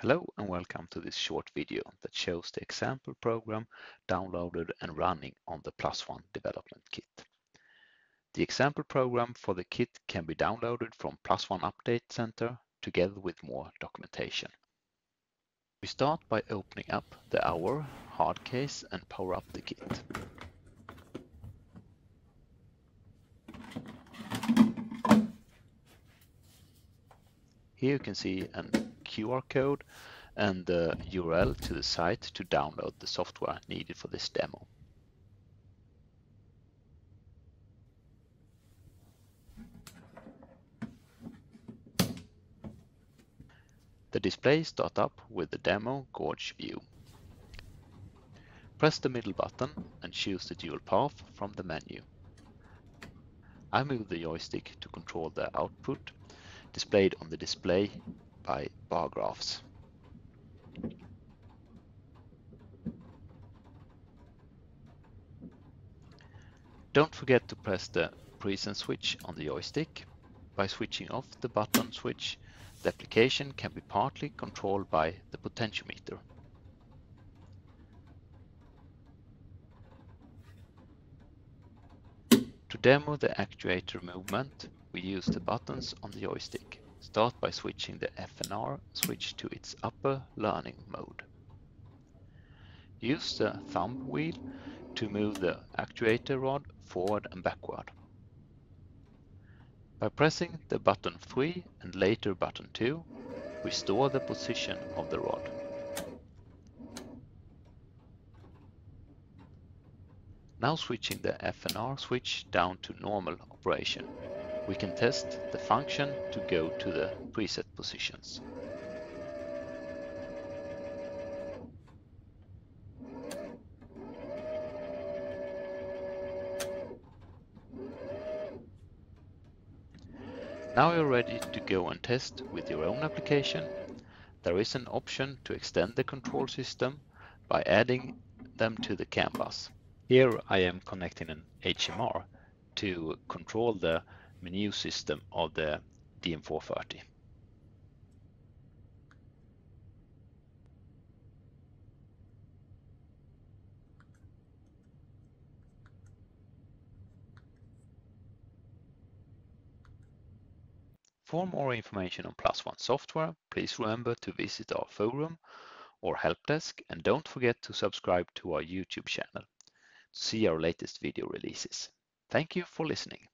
Hello and welcome to this short video that shows the example program downloaded and running on the Plus One development kit. The example program for the kit can be downloaded from Plus One Update Center together with more documentation. We start by opening up the Hour hard case and power up the kit. Here you can see a QR code and the URL to the site to download the software needed for this demo. The display starts up with the demo Gorge view. Press the middle button and choose the dual path from the menu. I move the joystick to control the output displayed on the display by bar graphs. Don't forget to press the presence switch on the joystick. By switching off the button switch, the application can be partly controlled by the potentiometer. To demo the actuator movement, we use the buttons on the joystick. Start by switching the FNR switch to its upper learning mode. Use the thumb wheel to move the actuator rod forward and backward. By pressing the button 3 and later button 2, restore the position of the rod. Now switching the FNR switch down to normal operation we can test the function to go to the preset positions. Now you're ready to go and test with your own application. There is an option to extend the control system by adding them to the CAN bus. Here I am connecting an HMR to control the menu system of the DM430. For more information on Plus One software, please remember to visit our forum or help desk and don't forget to subscribe to our YouTube channel to see our latest video releases. Thank you for listening.